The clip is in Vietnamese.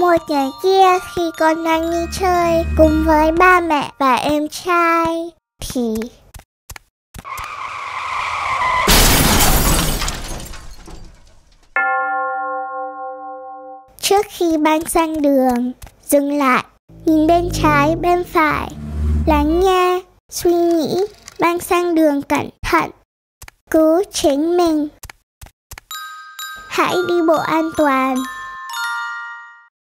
Một ngày kia khi con đang đi chơi cùng với ba mẹ và em trai thì Trước khi băng sang đường, dừng lại, nhìn bên trái bên phải, lắng nghe, suy nghĩ, băng sang đường cẩn thận, cứu chính mình. Hãy đi bộ an toàn